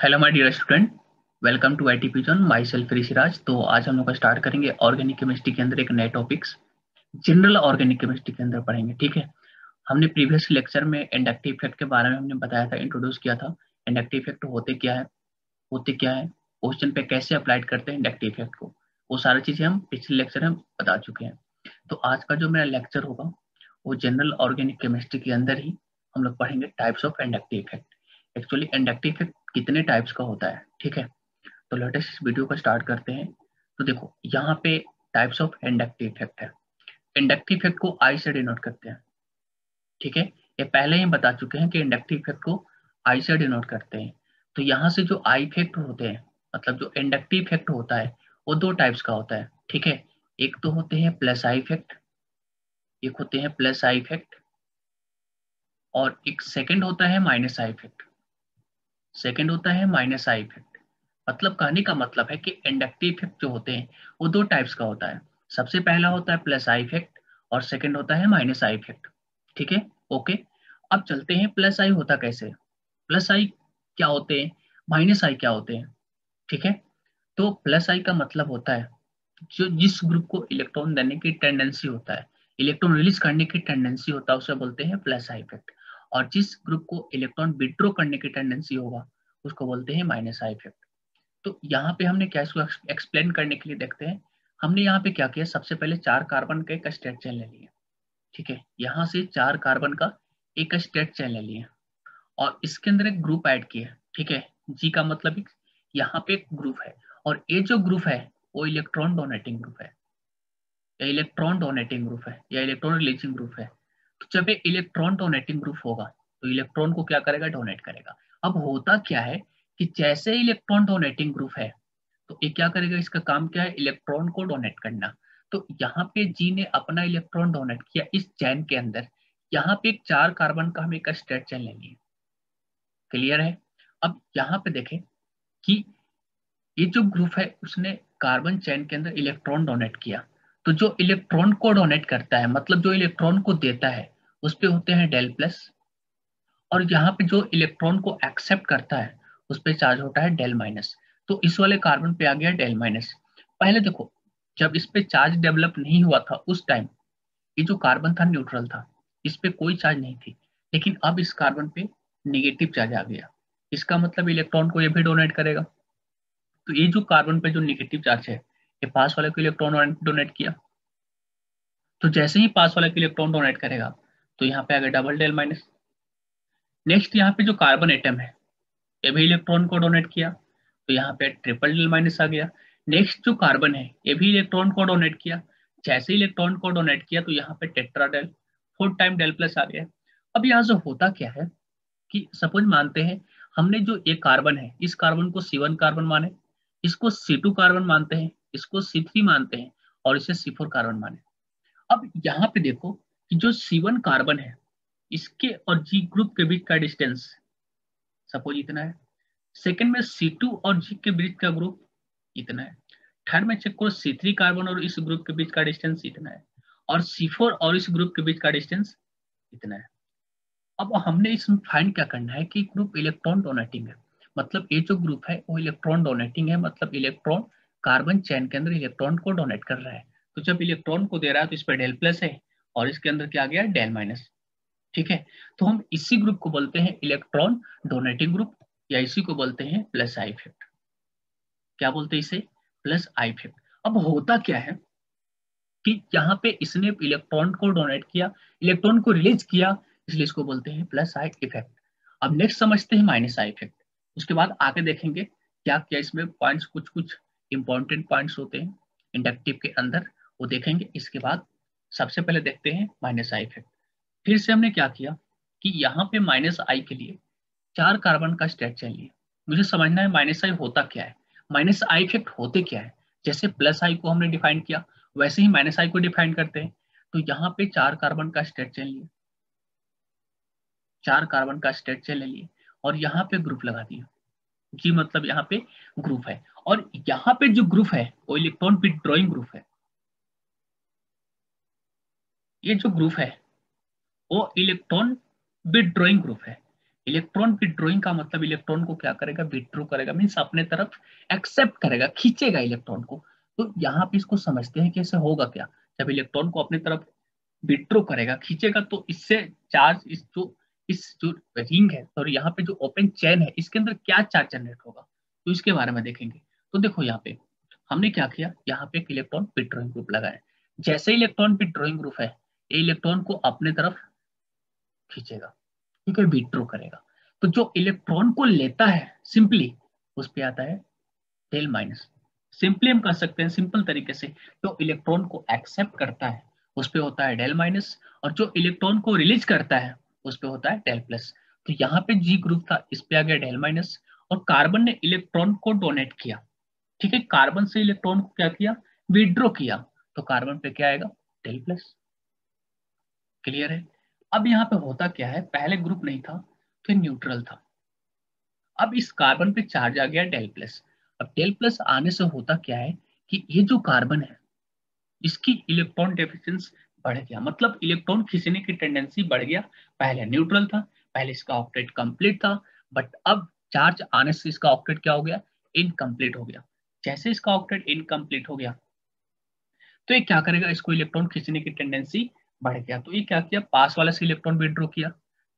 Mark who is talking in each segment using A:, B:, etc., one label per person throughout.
A: Hello my dear student welcome to I T pigeon myself Rishiraj तो आज हम लोग स्टार्ट करेंगे ऑर्गेनिक केमिस्ट्री के अंदर एक नए टॉपिक्स जनरल ऑर्गेनिक केमिस्ट्री के अंदर पढ़ेंगे, ठीक है? हमने प्रीवियस लेक्चर में इंडक्टिव इफ़ेक्ट के बारे में हमने बताया था इंट्रोड्यूस किया था। इंडक्टिव इफ़ेक्ट होते क्या है? होते क्या है? क्वेश्चन पे कैसे अप्लाइड करते हैं इंडक्टिव इफ़ेक्ट को? वो सारी चीज़ें हम पिछले लेक्चर में बता चुके हैं। तो आज का जो मेरा लेक्चर होगा, वो जनरल ऑर्गेनिक केमिस्ट्री के अंदर ही हम लोग पढ़ेंगे types of inductive effect actually inductive effect कितने टाइप्स का होता है, ठीक है? तो लेटेस्ट वीडियो को स्टार्ट करते हैं। तो देखो, यहाँ पे टाइप्स ऑफ़ इंडक्टिव इफ़ेक्ट है। इंडक्टिव इफ़ेक्ट को आई से डिनोट करते हैं, ठीक है? ये पहले ही बता चुके हैं कि इंडक्टिव इफ़ेक्ट को आई से डिनोट करते हैं। तो यहाँ से जो आई इफ़ेक्ट होते हैं मतलब जो इंडक्टिव इफ़ेक्ट होता है, वो दो टाइप्स का होता है, ठीक है? एक तो होते हैं प्लस आई इफ़ेक्ट एक होते हैं प्लस आई इफ़ेक्ट और एक सेकंड होता है माइनस आई इफ़ेक्ट सेकेंड होता है माइनस आई इफ़ेक्ट मतलब कहने का मतलब है कि इंडक्टिव इफ़ेक्ट जो होते हैं, वो दो टाइप्स का होता है। सबसे पहला होता है प्लस आई इफ़ेक्ट और सेकेंड होता है माइनस आई इफ़ेक्ट ठीक है? ओके अब चलते हैं प्लस आई होता कैसे? प्लस आई क्या होते हैं? माइनस आई क्या होते हैं? ठीक है? तो प्लस आई का मतलब होता है, जो जिस ग्रुप को इलेक्ट्रॉन देने की टेंडेंसी होता है। इलेक्ट्रॉन रिलीज़ करने की टेंडेंसी होता है, उसे बोलते हैं प्लस आई इफ़ेक्ट और जिस ग्रुप को इलेक्ट्रॉन विड्रो करने की टेंडेंसी होगा, उसको बोलते हैं माइनस आई इफ़ेक्ट तो यहाँ पे हमने क्या इसको एक्सप्लेन करने के लिए देखते हैं। हमने यहाँ पे क्या किया? सबसे पहले चार कार्बन का एक स्टेट चेन ले लिया। ठीक है? यहाँ से चार कार्बन का एक स्टेट चेन ले लिया। और इसके अंदर एक ग्रुप ऐड किया। ठीक है? जी का मतलब यहाँ पे एक ग्रुप है। और ये जो ग्रुप है, वो इलेक्ट्रॉन डोनेटिंग ग्रुप है। या इलेक्ट्रॉन डोनेटिंग ग्रुप है। या इलेक्ट्रॉन रिलीजिंग ग्रुप है। तो जब ये इलेक्ट्रॉन डोनेटिंग ग्रुप होगा तो इलेक्ट्रॉन को क्या करेगा? डोनेट करेगा। अब होता क्या है कि जैसे इलेक्ट्रॉन डोनेटिंग ग्रुप है तो ये क्या करेगा? इसका काम क्या है? इलेक्ट्रॉन को डोनेट करना। तो यहाँ पे जी ने अपना इलेक्ट्रॉन डोनेट किया इस चैन के अंदर। यहाँ पे एक चार कार्बन का हम एक स्टेट चैन लेंगे। क्लियर है? अब यहाँ पे देखें कि ये जो ग्रुप है, उसने कार्बन चैन के अंदर इलेक्ट्रॉन डोनेट किया। तो जो इलेक्ट्रॉन को डोनेट करता है मतलब जो इलेक्ट्रॉन को देता है उस पर होते हैं डेल प्लस। और यहाँ पे जो इलेक्ट्रॉन को एक्सेप्ट करता है, उस पर चार्ज होता है डेल माइनस। तो इस वाले कार्बन पे आ गया डेल माइनस। पहले देखो, जब इस पे चार्ज डेवलप नहीं हुआ था उस टाइम ये जो कार्बन था न्यूट्रल था, इस पे कोई चार्ज नहीं थी। लेकिन अब इस कार्बन पे निगेटिव चार्ज आ गया। इसका मतलब इलेक्ट्रॉन को ये भी डोनेट करेगा। तो ये जो कार्बन पे जो निगेटिव चार्ज है, ये पास वाले को इलेक्ट्रॉन डोनेट किया। तो जैसे ही पास वाले को इलेक्ट्रॉन डोनेट करेगा तो यहाँ पे आ गया डबल डेल माइनस नेक्स्ट यहाँ पे जो कार्बन एटम है, ये भी इलेक्ट्रॉन को डोनेट किया तो यहाँ पे ट्रिपल डेल माइनस आ गया। नेक्स्ट जो कार्बन है, ये भी इलेक्ट्रॉन को डोनेट किया। जैसे इलेक्ट्रॉन को डोनेट किया तो यहाँ पे tetra del four time del plus आ गया। अब यहाँ से होता क्या है कि सपोज़ मानते हैं, हमने जो ये कार्बन है, इस कार्बन को सी कार्बन माने, इसको सी कार्बन मानते हैं, इसको सी मानते हैं, और इसे सी कार्बन माने। अब यहाँ पे देखो जो सी वन कार्बन है, इसके और जी ग्रुप के बीच का डिस्टेंस सपोज़ इतना है। सेकेंड में सी टू और जी के बीच का ग्रुप इतना है। थर्ड में चेक करो सी थ्री कार्बन और इस ग्रुप के बीच का डिस्टेंस इतना है। और सी फोर और इस ग्रुप के बीच का डिस्टेंस इतना है। अब हमने इसमें फाइंड क्या करना है कि ग्रुप इलेक्ट्रॉन डोनेटिंग है। मतलब ये जो ग्रुप है, वो इलेक्ट्रॉन डोनेटिंग है। मतलब इलेक्ट्रॉन कार्बन चैन के अंदर इलेक्ट्रॉन को डोनेट कर रहा है। तो जब इलेक्ट्रॉन को दे रहा है तो इस पर डेल प्लस है। और इसके अंदर क्या आ गया? Del minus. ठीक है? तो हम इसी ग्रुप को बोलते हैं इलेक्ट्रॉन डोनेटिंग ग्रुप, या इसी को बोलते हैं प्लस आई इफ़ेक्ट क्या बोलते हैं इसे? प्लस आई इफ़ेक्ट अब होता क्या है कि यहाँ पे इसने इलेक्ट्रॉन को डोनेट किया, इलेक्ट्रॉन को रिलीज़ किया, इसलिए इसको बोलते हैं प्लस आई इफ़ेक्ट। अब नेक्स्ट समझते हैं माइनस आई इफ़ेक्ट। उसके बाद आगे देखेंगे क्या क्या इसमें पॉइंट्स कुछ कुछ इंपॉर्टेंट पॉइंट्स होते हैं। इंडक्टिव के अंदर वो देखेंगे। इसके बाद सबसे पहले देखते हैं माइनस आई इफ़ेक्ट। फिर से हमने क्या किया कि यहाँ पे माइनस आई के लिए चार कार्बन का स्टेट चाहिए मुझे समझना है माइनस आई होता क्या है? माइनस आई इफ़ेक्ट होते क्या है? जैसे प्लस आई को हमने डिफाइन किया, वैसे ही माइनस आई को डिफाइन करते हैं। तो यहाँ पे चार कार्बन का स्टेट चेन लिए चार कार्बन का स्टेट चेन ले लिए और यहाँ पे ग्रुप लगा दिया। जी मतलब यहाँ पे ग्रुप है। और यहाँ पे जो ग्रुप है, वो इलेक्ट्रॉन विड्रॉइंग ग्रुप है। ये जो ग्रुप है, वो इलेक्ट्रॉन विड्रॉइंग ग्रुप है। इलेक्ट्रॉन विड्रोइंग का मतलब इलेक्ट्रॉन को क्या करेगा? विड्रो करेगा मीन्स अपने तरफ़ एक्सेप्ट करेगा, खींचेगा इलेक्ट्रॉन को। तो यहाँ पे इसको समझते हैं कि ऐसे होगा क्या? जब इलेक्ट्रॉन को अपने तरफ़ विड्रो करेगा, खींचेगा तो इससे चार्ज इस जो इस जो रिंग है और यहाँ पे जो ओपन चैन है, इसके अंदर क्या चार्ज जनरेट होगा? तो इसके बारे में देखेंगे। तो देखो यहाँ पे, हमने क्या किया? यहाँ पे एक इलेक्ट्रॉन विड्रोइंग ग्रुप लगाया जैसे इलेक्ट्रॉन विड्रोइंग ग्रुप है इलेक्ट्रॉन को अपने तरफ़ खींचेगा, ठीक है, विड्रो करेगा। तो जो इलेक्ट्रॉन को लेता है, सिंपली, उस पर आता है टेल माइनस सिंपली हम कर सकते हैं, सिंपल तरीके से, जो इलेक्ट्रॉन को एक्सेप्ट करता है, उस पर होता है डेल माइनस और जो इलेक्ट्रॉन को रिलीज़ करता है, उस पर होता है डेल प्लस तो यहाँ पे जी ग्रुप था, इस पे आ गया डेल माइनस और कार्बन ने इलेक्ट्रॉन को डोनेट किया, ठीक है? कार्बन से इलेक्ट्रॉन को क्या किया? विड्रो किया तो कार्बन पे क्या आएगा? डेल प्लस क्लियर है? अब यहाँ पे होता क्या है? पहले ग्रुप नहीं था तो न्यूट्रल था। अब इस कार्बन पे चार्ज आ गया डेल प्लस अब डेल प्लस आने से होता क्या है कि ये जो कार्बन है, इसकी इलेक्ट्रॉन डेफिशिएंस बढ़ गया। मतलब इलेक्ट्रॉन खींचने की टेंडेंसी बढ़ गया। पहले न्यूट्रल था, पहले इसका ऑक्टेट कंप्लीट था बट अब चार्ज आने से इसका ऑक्टेट क्या हो गया? इनकम्प्लीट हो गया। जैसे इसका ऑक्टेट इनकम्प्लीट हो गया तो ये क्या करेगा? इसको इलेक्ट्रॉन खींचने की टेंडेंसी बढ़ गया। तो ये क्या किया? पास वाले से इलेक्ट्रॉन विड्रो किया।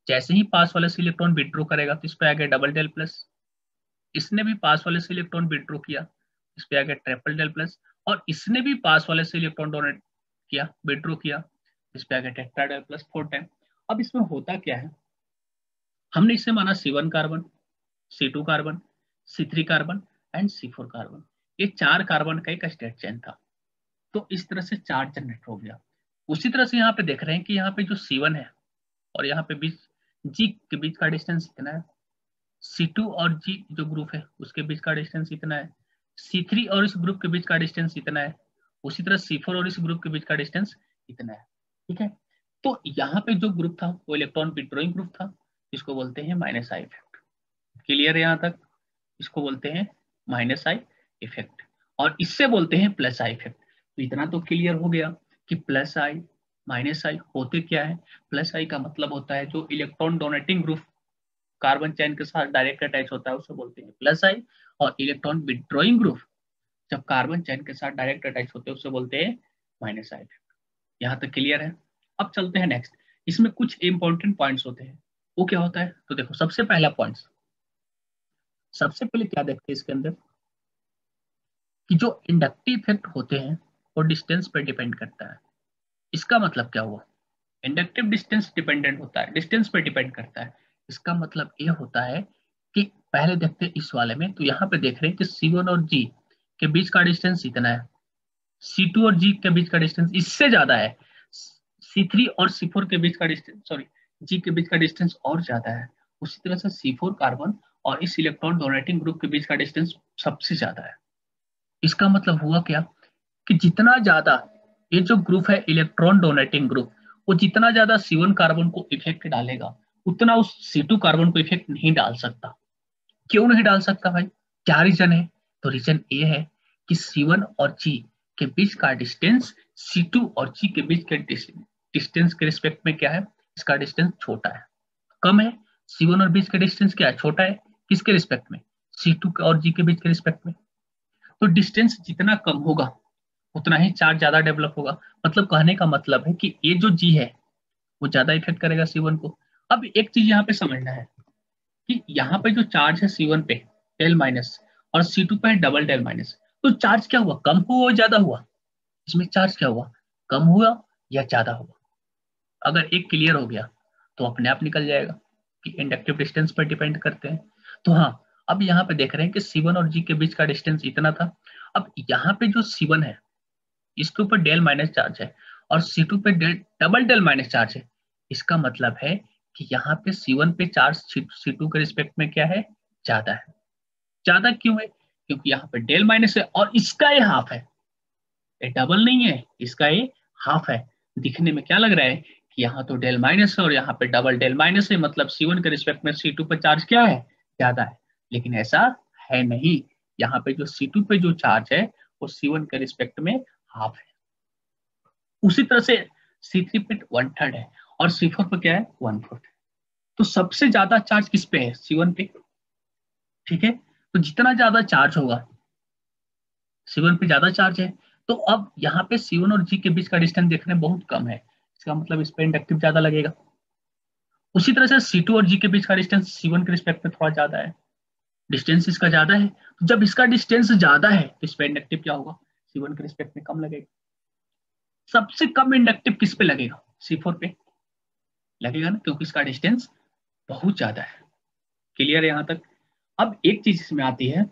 A: जैसे ही पास वाले से इलेक्ट्रॉन विड्रो करेगा तो इस पर आ गया डबल डेल प्लस इसने भी पास वाले से इलेक्ट्रॉन विड्रो किया। इस पे आ गया ट्रिपल डेल प्लस और इसने भी पास वाले से इलेक्ट्रॉन डोनेट किया विड्रो किया। इस पे आ गया tetra del plus four time अब इसमें होता क्या है? हमने इसे माना C one carbon C two carbon C three carbon and C four carbon ये चार कार्बन का एक स्टेट चेन था। तो इस तरह से चार जनरेट हो गया। उसी तरह से यहाँ पे देख रहे हैं कि यहाँ पे जो सी वन है और यहाँ पे बीच जी के बीच का डिस्टेंस इतना है। सी टू और जी जो ग्रुप है, उसके बीच का डिस्टेंस इतना है। सी थ्री और इस ग्रुप के बीच का डिस्टेंस इतना है। उसी तरह सी फोर और इस ग्रुप के बीच का डिस्टेंस इतना है। ठीक है? तो यहाँ पे जो ग्रुप था, वो इलेक्ट्रॉन विड्रोइंग ग्रुप था इसको बोलते हैं माइनस आई इफ़ेक्ट क्लियर है यहाँ तक? इसको बोलते हैं माइनस आई इफ़ेक्ट और इससे बोलते हैं प्लस आई इफ़ेक्ट तो इतना तो क्लियर हो गया। कि प्लस आई माइनस आई होते क्या है? प्लस आई का मतलब होता है जो electron donating group carbon chain के साथ डायरेक्ट अटैच होता है, उसे बोलते हैं प्लस आई और इलेक्ट्रॉन विड्रॉइंग ग्रुप जब कार्बन चैन के साथ डायरेक्ट अटैच होते हैं, उसे बोलते हैं माइनस आई यहाँ तक क्लियर है? अब चलते हैं नेक्स्ट इसमें कुछ इंपॉर्टेंट पॉइंट्स होते हैं। वो क्या होता है? तो देखो, सबसे पहला पॉइंट सबसे पहले क्या देखते हैं इसके अंदर? कि जो इंडक्टिव इफ़ेक्ट होते हैं वो डिस्टेंस पर डिपेंड करता है। इसका मतलब क्या हुआ? इंडक्टिव डिस्टेंस डिपेंडेंट होता है। डिस्टेंस पर डिपेंड करता है। इसका मतलब ये होता है कि पहले देखते इस वाले में तो यहाँ पे देख रहे हैं कि C1 और G के बीच का डिस्टेंस इतना है। C2 और G के बीच का डिस्टेंस इससे ज़्यादा है। C3 और C4 के बीच का डिस्टेंस सॉरी G के बीच का डिस्टेंस और ज़्यादा है। उसी तरह से C4 कार्बन और इस इलेक्ट्रॉन डोनेटिंग ग्रुप के बीच का डिस्टेंस सबसे ज़्यादा है। इसका मतलब हुआ क्या? कि जितना ज़्यादा ये जो ग्रुप है इलेक्ट्रॉन डोनेटिंग ग्रुप वो जितना ज़्यादा C1 कार्बन को इफ़ेक्ट डालेगा, उतना उस C2 कार्बन को इफ़ेक्ट नहीं डाल सकता। क्यों नहीं डाल सकता भाई? क्या रीजन है? तो रीजन ये है कि C1 और G के बीच का डिस्टेंस C2 और G के बीच के डिस्टेंस के रिस्पेक्ट में क्या है? इसका डिस्टेंस छोटा है। कम है? C1 और बीच का डिस्टेंस क्या है? छोटा है। किसके रिस्पेक्ट में? C2 और G के बीच के रिस्पेक्ट में। तो डिस्टेंस जितना कम होगा उतना ही चार्ज ज़्यादा डेवलप होगा। मतलब कहने का मतलब है कि ये जो जी है, वो ज़्यादा इफ़ेक्ट करेगा सीवन को। अब एक चीज़ यहाँ पे समझना है कि यहाँ पे जो चार्ज है सीवन पे डेल माइनस और सी पे है डबल डेल माइनस तो चार्ज क्या हुआ? कम हुआ और ज़्यादा हुआ? इसमें चार्ज क्या हुआ? कम हुआ या ज़्यादा हुआ? अगर एक क्लियर हो गया तो अपने आप निकल जाएगा कि इंडक्टिव डिस्टेंस पर डिपेंड करते हैं। तो हाँ अब यहाँ पे देख रहे हैं कि C1 और G के बीच का डिस्टेंस इतना था। अब यहाँ पे जो C1 है इसके ऊपर डेल माइनस चार्ज है और C2 पे del double del minus charge है। इसका मतलब है कि यहाँ पे C1 पे चार्ज C2 के रिस्पेक्ट में क्या है? ज़्यादा है। ज़्यादा क्यों है? क्योंकि यहाँ पे डेल माइनस है और इसका ये हाफ़ है। ये डबल नहीं है, इसका ये हाफ़ है। दिखने में क्या लग रहा है कि यहाँ तो डेल माइनस है और यहाँ पे डबल डेल माइनस है मतलब C1 के रिस्पेक्ट में C2 पे चार्ज क्या है? ज़्यादा है। लेकिन ऐसा है नहीं। यहाँ पे जो C2 पे जो चार्ज है, वो C1 के रिस्पेक्ट में हाफ़ है। उसी तरह से सी थ्री पे वन थर्ड है और C4 पे क्या है? वन फोर्थ तो सबसे ज़्यादा चार्ज किस पे है? सी वन पे। ठीक है? तो जितना ज़्यादा चार्ज होगा सी वन पे ज़्यादा चार्ज है। तो अब यहाँ पे सी वन और जी के बीच का डिस्टेंस देखने बहुत कम है। इसका मतलब इस पे इंडक्टिव ज़्यादा लगेगा। उसी तरह से सी टू और जी के बीच का डिस्टेंस सी वन के रिस्पेक्ट में थोड़ा ज़्यादा है। डिस्टेंस इसका ज़्यादा है। तो जब इसका डिस्टेंस ज़्यादा है तो इस पे इंडक्टिव क्या होगा? सी वन के रिस्पेक्ट में कम लगेगा। सबसे कम इंडक्टिव किस पे लगेगा? सी फोर पे। लगेगा ना, क्योंकि इसका डिस्टेंस बहुत ज़्यादा है। क्लियर यहाँ तक? अब एक चीज़ इसमें आती है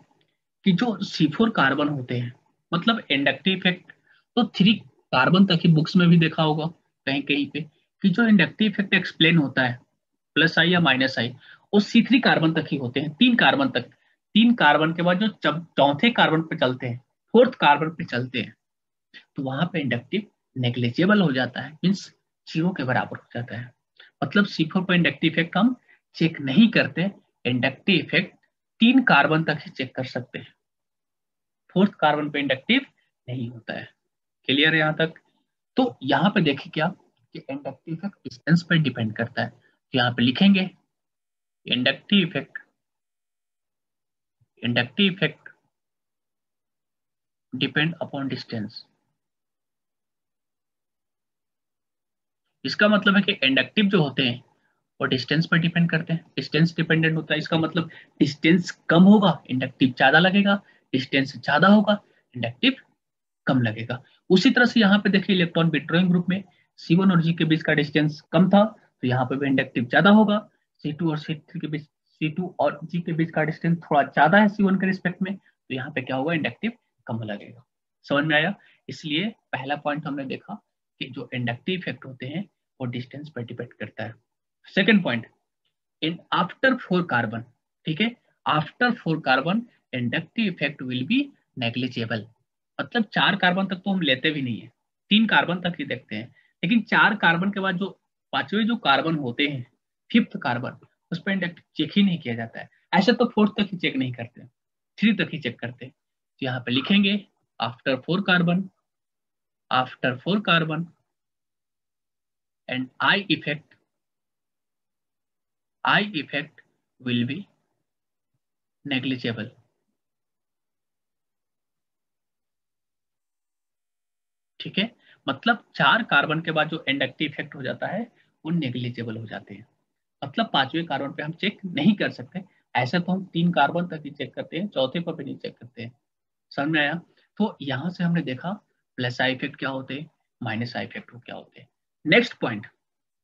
A: कि जो सी फोर कार्बन होते हैं मतलब इंडक्टिव इफ़ेक्ट तो थ्री कार्बन तक ही बुक्स में भी देखा होगा, कहीं कहीं पे, कि जो इंडक्टिव इफ़ेक्ट एक्सप्लेन होता है प्लस आई या माइनस आई वो सी थ्री कार्बन तक ही होते हैं, तीन कार्बन तक। तीन कार्बन के बाद जो चौथे कार्बन पे चलते हैं फोर्थ कार्बन पे चलते हैं तो वहाँ पे इंडक्टिव नेग्लेजेबल हो जाता है मीन्स ज़ीरो के बराबर हो जाता है। मतलब सी फोर पर इंडक्टिव इफ़ेक्ट हम चेक नहीं करते इंडक्टिव इफ़ेक्ट तीन कार्बन तक ही चेक कर सकते हैं। फोर्थ कार्बन पे इंडक्टिव नहीं होता है। क्लियर है यहाँ तक? तो यहाँ पे देखिए क्या, कि इंडक्टिव इफ़ेक्ट डिस्टेंस पर डिपेंड करता है। तो यहाँ पे लिखेंगे inductive effect inductive effect depend upon distance इसका मतलब है कि इंडक्टिव जो होते हैं, वो डिस्टेंस पर डिपेंड करते हैं। डिस्टेंस डिपेंडेंट होता है, इसका मतलब डिस्टेंस कम होगा इंडक्टिव ज़्यादा लगेगा डिस्टेंस ज़्यादा होगा इंडक्टिव कम लगेगा। उसी तरह से यहाँ पे देखिए इलेक्ट्रॉन विड्रॉइंग ग्रुप में सी और जी के बीच का डिस्टेंस कम था तो यहाँ पे भी इंडक्टिव ज़्यादा होगा। सी और सी के बीच सी और जी के बीच का डिस्टेंस थोड़ा ज़्यादा है सी के रिस्पेक्ट में तो यहाँ पे क्या होगा इंडक्टिव कम लगेगा। समझ में आया? इसलिए पहला पॉइंट हमने देखा कि जो इंडक्टिव इफ़ेक्ट होते हैं, वो डिस्टेंस पर डिपेंड करता है। Second point in after four carbon ठीक है? After four carbon inductive effect will be negligible मतलब चार कार्बन तक तो हम लेते भी नहीं है। तीन कार्बन तक ही देखते हैं। लेकिन चार कार्बन के बाद जो पांचवे जो कार्बन होते हैं फिफ्थ कार्बन उस पर इंडक्टिव चेक ही नहीं किया जाता है। ऐसे तो फोर्थ तक ही चेक नहीं करते। थ्री तक ही चेक करते हैं। तो यहाँ पे लिखेंगे after four carbon after four carbon and I effect I effect will be negligible ठीक है? मतलब चार कार्बन के बाद जो इंडक्टिव इफ़ेक्ट हो जाता है, वो नेग्लिजेबल हो जाते हैं। मतलब पाँचवें कार्बन पे हम चेक नहीं कर सकते। ऐसा तो हम तीन कार्बन तक ही चेक करते हैं, चौथे पर भी नहीं चेक करते हैं। समझ में आया? तो यहाँ से हमने देखा प्लस आई इफ़ेक्ट क्या होते माइनस आई इफ़ेक्ट क्या होते? Next point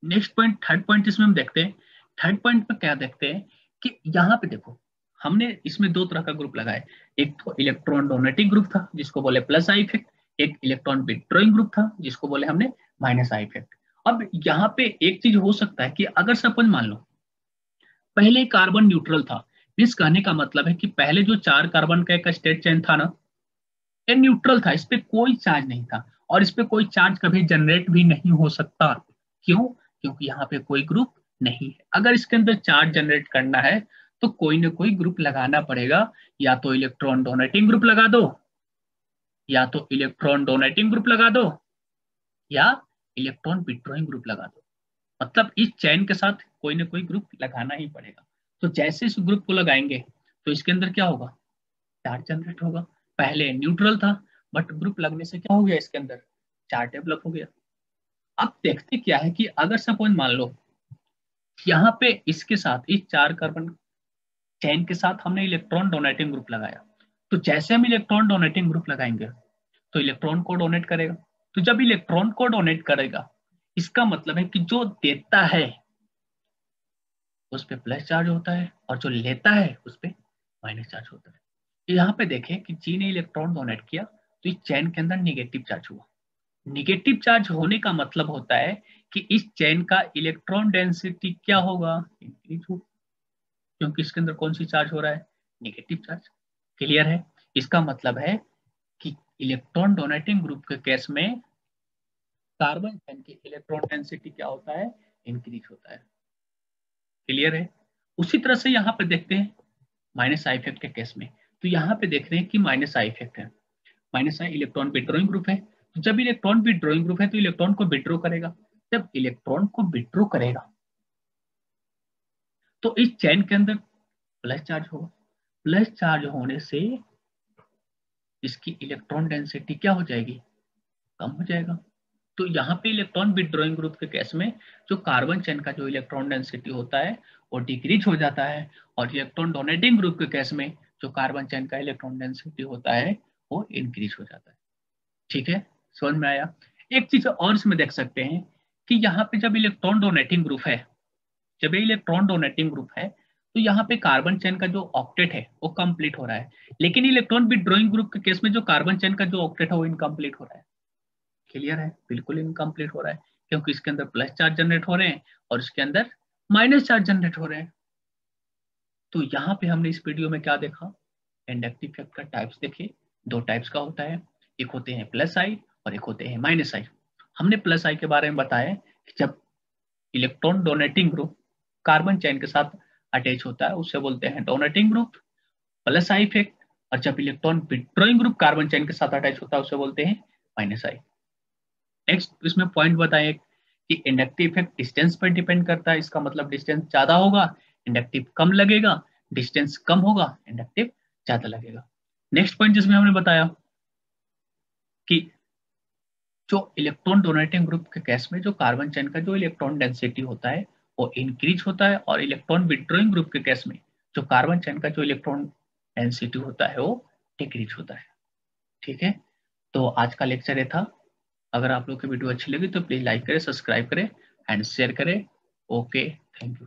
A: next point third point इसमें हम देखते हैं। थर्ड पॉइंट में क्या देखते हैं कि यहाँ पे देखो, हमने इसमें दो तरह का ग्रुप लगाया। एक तो इलेक्ट्रॉन डोनेटिव ग्रुप था, जिसको बोले प्लस आई इफ़ेक्ट एक इलेक्ट्रॉन विड्रॉइंग ग्रुप था, जिसको बोले हमने माइनस आई इफ़ेक्ट अब यहाँ पे एक चीज़ हो सकता है कि अगर सपोज़ मान लो, पहले कार्बन न्यूट्रल था इस कहने का मतलब है कि पहले जो चार कार्बन का एक स्टेट चेन था ना, ये न्यूट्रल था, इस पर कोई चार्ज नहीं था और इस पे कोई चार्ज कभी जनरेट भी नहीं हो सकता। क्यों? क्योंकि यहाँ पे कोई ग्रुप नहीं है। अगर इसके अंदर चार्ज जनरेट करना है तो कोई ना कोई ग्रुप लगाना पड़ेगा। या तो इलेक्ट्रॉन डोनेटिंग ग्रुप लगा दो, या तो इलेक्ट्रॉन डोनेटिंग ग्रुप लगा दो, या इलेक्ट्रॉन विड्रॉइंग ग्रुप लगा दो। मतलब इस चैन के साथ कोई ना कोई ग्रुप लगाना ही पड़ेगा। तो जैसे इस ग्रुप को लगाएँगे तो इसके अंदर क्या होगा? चार्ज जनरेट होगा। पहले न्यूट्रल था बट ग्रुप लगने से क्या हो गया इसके अंदर? चार्ज डेवलप हो गया। अब देखते क्या है कि अगर सपोज़ मान लो, यहाँ पे इसके साथ, इस चार कार्बन चैन के साथ हमने इलेक्ट्रॉन डोनेटिंग ग्रुप लगाया। तो जैसे हम इलेक्ट्रॉन डोनेटिंग ग्रुप लगाएँगे तो इलेक्ट्रॉन को डोनेट करेगा। तो जब इलेक्ट्रॉन को डोनेट करेगा, इसका मतलब है कि जो देता है उस पर प्लस चार्ज होता है और जो लेता है उस पर माइनस चार्ज होता है। तो यहाँ पे देखें कि जी ने इलेक्ट्रॉन डोनेट किया तो इस चैन के अंदर निगेटिव चार्ज हुआ। निगेटिव चार्ज होने का मतलब होता है कि इस चैन का इलेक्ट्रॉन डेंसिटी क्या होगा? इंक्रीज हो क्योंकि इसके अंदर कौन सी चार्ज हो रहा है? निगेटिव चार्ज क्लियर है? इसका मतलब है कि इलेक्ट्रॉन डोनेटिंग ग्रुप के केस में कार्बन चैन की इलेक्ट्रॉन डेंसिटी क्या होता है? इंक्रीज होता है। क्लियर है? उसी तरह से यहाँ पे देखते हैं माइनस आई इफ़ेक्ट के केस में। तो यहाँ पे देख रहे हैं कि माइनस आई इफ़ेक्ट है। Minus I electron withdrawing group है। तो जब इलेक्ट्रॉन विड्रॉइंग ग्रुप है तो इलेक्ट्रॉन को विड्रॉ करेगा। जब इलेक्ट्रॉन को विड्रो करेगा तो इस चैन के अंदर प्लस चार्ज होगा। प्लस चार्ज होने से इसकी इलेक्ट्रॉन डेंसिटी क्या हो जाएगी? कम हो जाएगा। तो यहाँ पे इलेक्ट्रॉन विड्रॉइंग ग्रुप के केस में जो कार्बन चैन का जो इलेक्ट्रॉन डेंसिटी होता है, वो डिक्रीज हो जाता है और इलेक्ट्रॉन डोनेटिंग ग्रुप के केस में जो कार्बन चैन का इलेक्ट्रॉन डेंसिटी होता है, वो इंक्रीज हो जाता है। ठीक है? समझ में आया? एक चीज़ और इसमें देख सकते हैं कि यहाँ पे जब इलेक्ट्रॉन डोनेटिंग ग्रुप है, जब इलेक्ट्रॉन डोनेटिंग ग्रुप है तो यहाँ पे कार्बन चैन का जो ऑक्टेट है, वो कंप्लीट हो रहा है। लेकिन इलेक्ट्रॉन विड्रॉइंग ग्रुप के केस में जो कार्बन चैन का जो ऑक्टेट है, वो इनकम्प्लीट हो रहा है। क्लियर है? बिल्कुल इनकम्प्लीट हो रहा है, क्योंकि इसके अंदर प्लस चार्ज जनरेट हो रहे हैं और इसके अंदर माइनस चार्ज जनरेट हो रहे हैं। तो यहाँ पे हमने इस वीडियो में क्या देखा? इंडक्टिव इफ़ेक्ट का टाइप्स देखे। दो टाइप्स का होता है, एक होते हैं प्लस आई और एक होते हैं माइनस आई हमने प्लस आई के बारे में बताया कि जब electron donating group carbon chain के साथ अटैच होता है, उसे बोलते हैं donating group plus I effect और जब electron withdrawing group carbon chain के साथ अटैच होता है, उसे बोलते हैं माइनस आई नेक्स्ट इसमें पॉइंट बताएँ कि इंडक्टिव इफ़ेक्ट डिस्टेंस पर डिपेंड करता है। इसका मतलब डिस्टेंस ज़्यादा होगा इंडक्टिव कम लगेगा डिस्टेंस कम होगा इंडक्टिव ज़्यादा लगेगा। नेक्स्ट पॉइंट जिसमें हमने बताया कि जो इलेक्ट्रॉन डोनेटिंग ग्रुप के केस में जो कार्बन चैन का जो इलेक्ट्रॉन डेंसिटी होता है, वो इंक्रीज होता है और इलेक्ट्रॉन विड्रॉइंग ग्रुप के केस में जो कार्बन चैन का जो इलेक्ट्रॉन डेंसिटी होता है, वो डिक्रीज होता है। ठीक है? तो आज का लेक्चर ये था। अगर आप लोग की वीडियो अच्छी लगी तो प्लीज़ लाइक करें सब्सक्राइब करें एंड शेयर करें। Okay thank you